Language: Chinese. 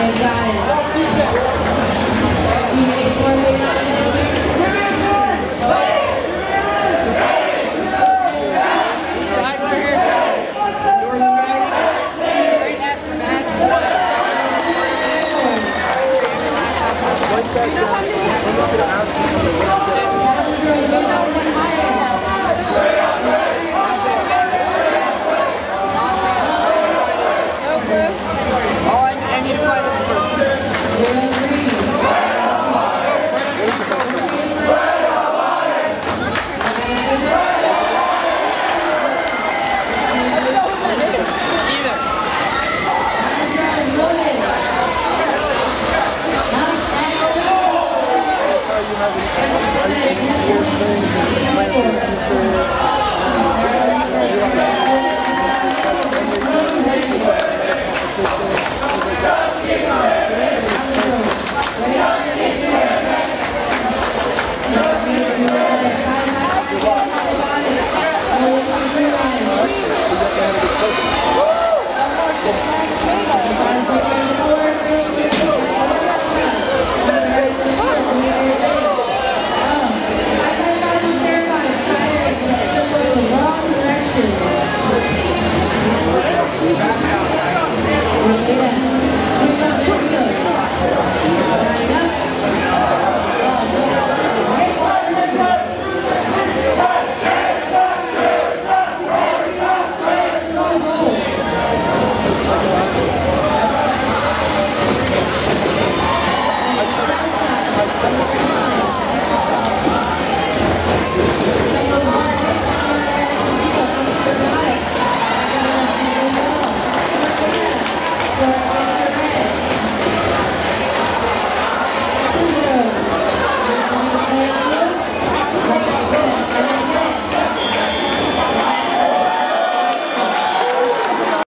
They've got I don't.